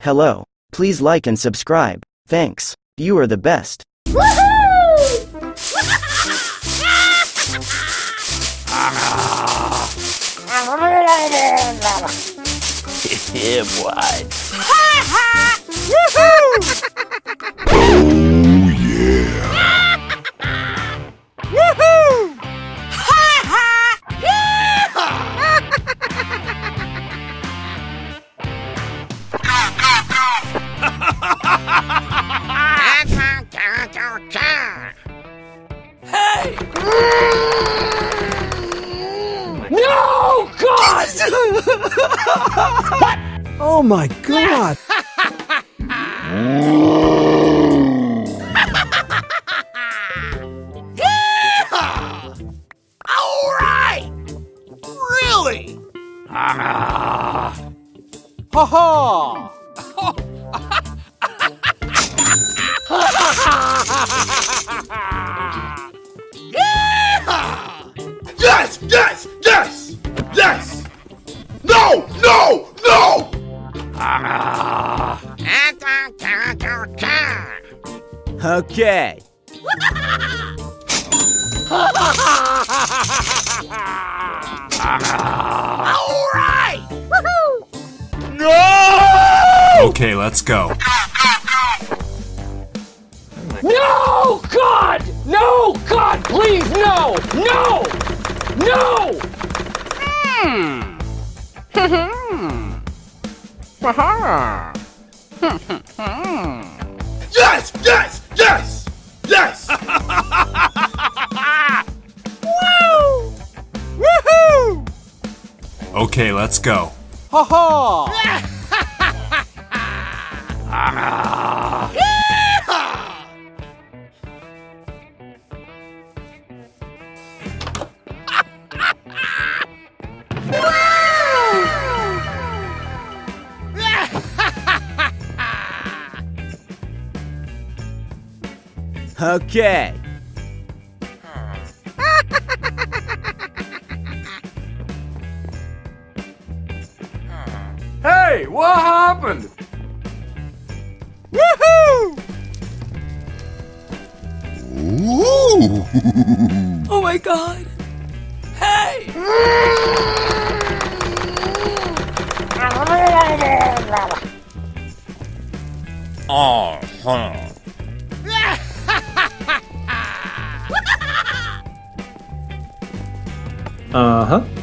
Hello. Please like and subscribe. Thanks. You are the best. yeah, boy. Hey! God! Oh my god! All right! Really? Ha ha! Okay. All right! No! Okay, let's go. No! God! No! God, please, no! No! No! Hmm. Yes! Yes! Yes! Okay, let's go. Ha ha! Okay. Happened? Ooh! Oh my god! Hey! Oh, huh. Uh huh.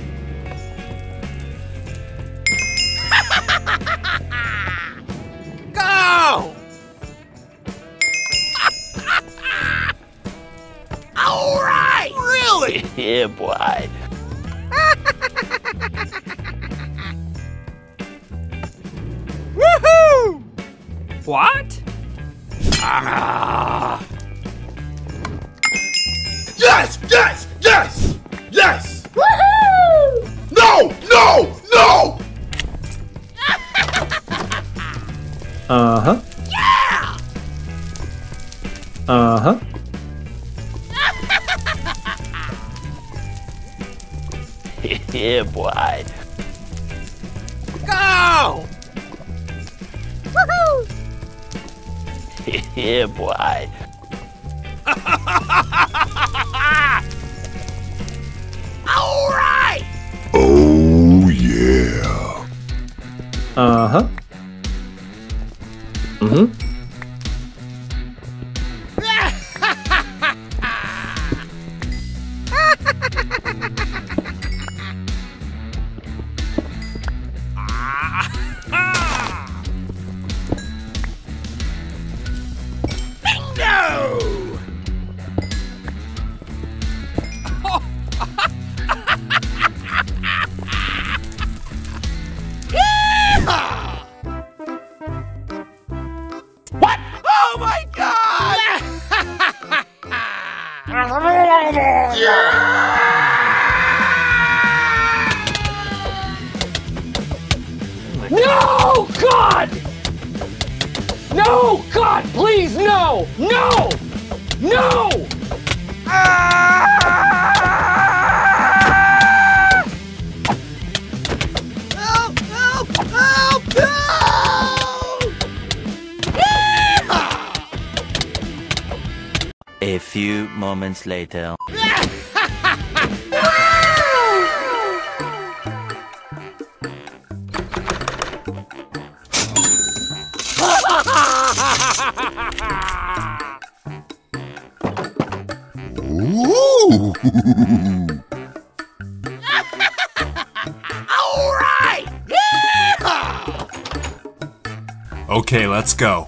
Yeah, boy. Woohoo! What? Yes! Yes! Yes! Yes! Woohoo! No! No! No! Uh huh. Yeah! Uh huh. Yeah, boy. Go! Woohoo! yeah, boy. All right! Oh yeah! Uh Yeah. No! God! No! God, please, no! No! No! Help! Help! Help! No! A few moments later. Ooh. Okay, let's go.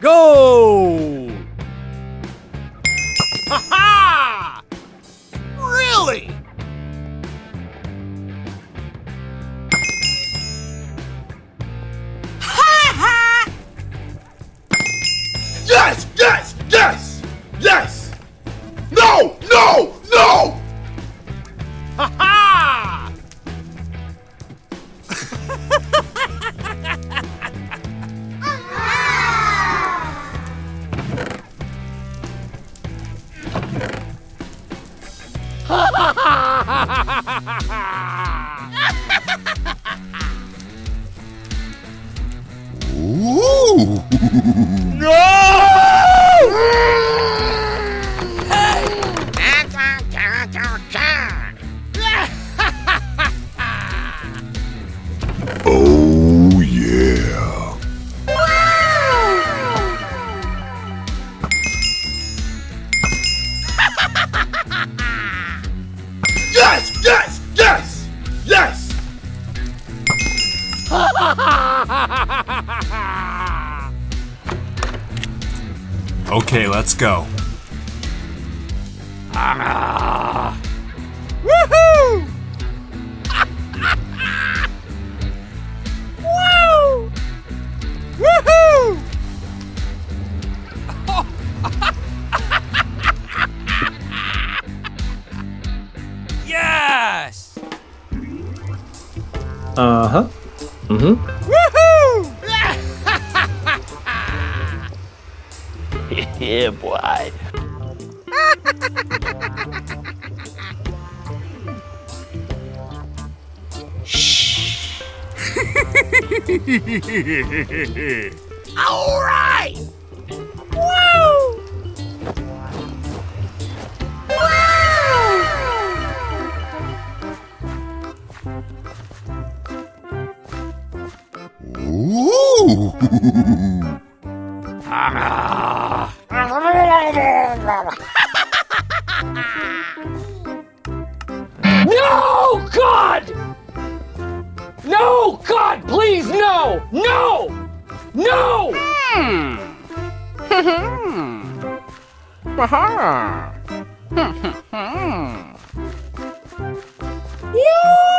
Go! Ooh. Okay, let's go. Yeah, boy. Shh. All right! No, God, please, no! No! No! Hmm. Hmm. Yes!